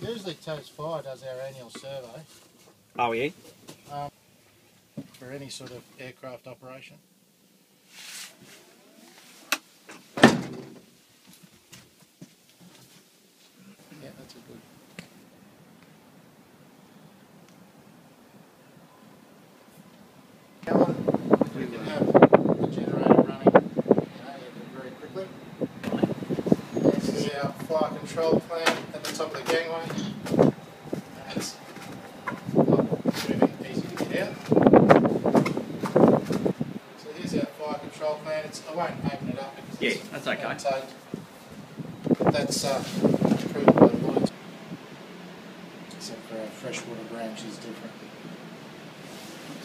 Usually Toast Fire does our annual survey Oh yeah. Um, for any sort of aircraft operation. Yeah, that's a good. We can have the generator running you know, very quickly. This is our fire control plan at the the gangway. And it's not moving easy to get out. So here's our fire control plan. It's, I won't open it up because Yeah, that's okay. But that's uh, approved by the. Except for our freshwater branch is different.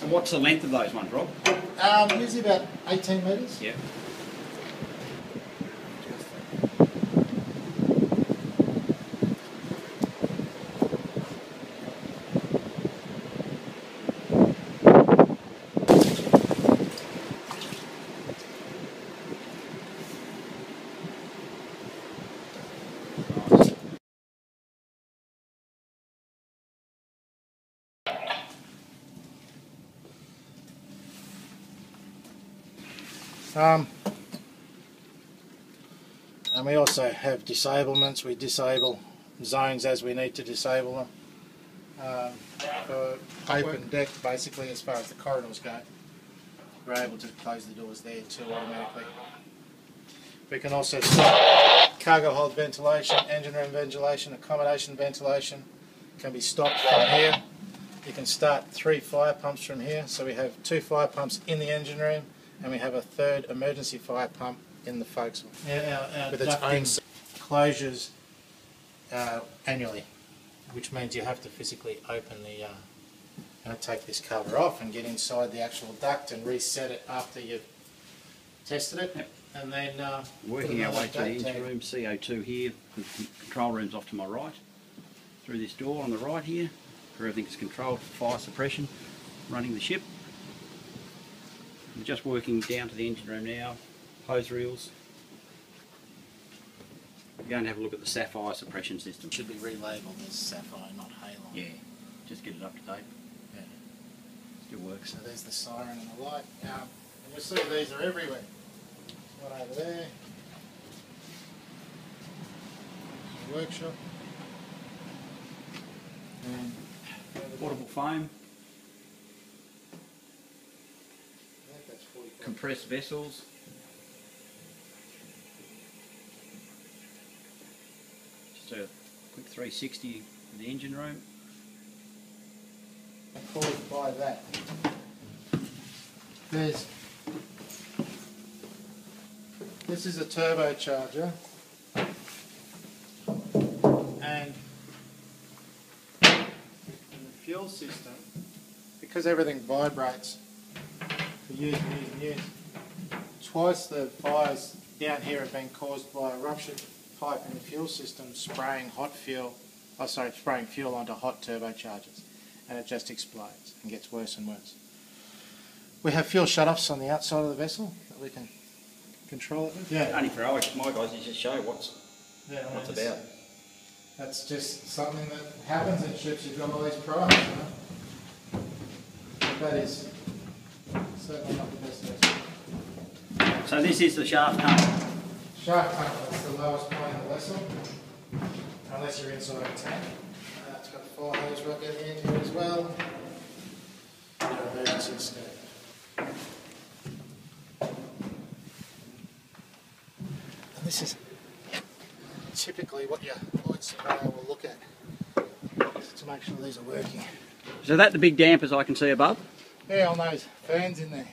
And what's the length of those ones, Rob? Um, usually about 18 metres. Yeah. Um, and we also have disablements. We disable zones as we need to disable them. Um, for open deck, basically, as far as the corridors go, we're able to close the doors there too automatically. We can also stop cargo hold ventilation, engine room ventilation, accommodation ventilation can be stopped from here. You can start three fire pumps from here, so we have two fire pumps in the engine room and we have a third emergency fire pump in the forecastle Yeah, our, our with its own closures uh, annually, which means you have to physically open the, uh, you know, take this cover off and get inside the actual duct and reset it after you've tested it, Yep. and then uh, Working our way to the duct engine room, CO2 here, the control room's off to my right. Through this door on the right here, where everything's controlled for fire suppression, running the ship. We're just working down to the engine room now, hose reels. We're going to have a look at the sapphire suppression system. Should be relabeled as sapphire, not halon. Yeah, just get it up to date. Yeah. Still works. So there's the siren and the light. Um, and you'll see these are everywhere. One over there. The workshop. And Portable foam, down, I think that's 45. Compressed vessels. Just a quick 360 of the engine room. caused by that. There's this is a turbocharger and in the fuel system because everything vibrates for years and years and years twice the fires down here have been caused by a ruptured pipe in the fuel system spraying hot fuel oh sorry spraying fuel onto hot turbochargers and it just explodes and gets worse and worse. We have fuel shut-offs on the outside of the vessel that we can control it with. Yeah, Only for our, my guys, you just show what's yeah I mean, what's about. That's just something that happens in ships. You've got all these primes, you know. But that is certainly not the best vessel. So this is the shaft tunnel. Shaft tunnel, that's the lowest point in the vessel, unless you're inside a tank. Uh, it's got a fire hose the end here as well. Your emergency escape. And this is typically what your Lloyd surveyor will look at to make sure these are working. So that the big dampers I can see above. Yeah, on those fans in there.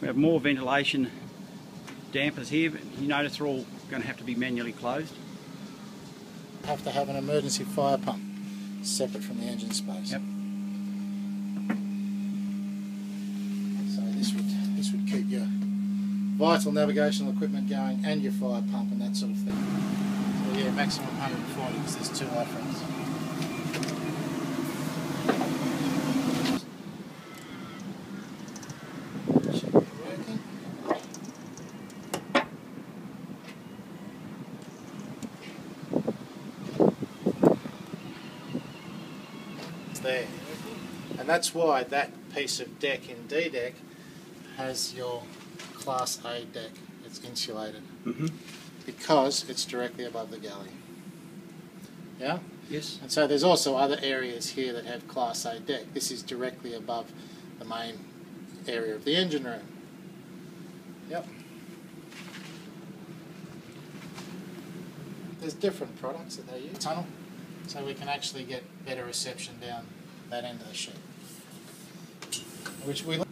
We have more ventilation dampers here, but you notice they're all going to have to be manually closed. Have to have an emergency fire pump separate from the engine space. Yep. So this would this would keep your vital navigational equipment going and your fire pump and that sort of thing. So yeah, maximum 140 because there's two life rings. Should be working. There. And that's why that piece of deck in D deck has your Class A deck. It's insulated Mm-hmm. because it's directly above the galley. Yeah? Yes. And so there's also other areas here that have Class A deck. This is directly above the main area of the engine room. Yep. There's different products that they use. Tunnel, so we can actually get better reception down that end of the ship. Which we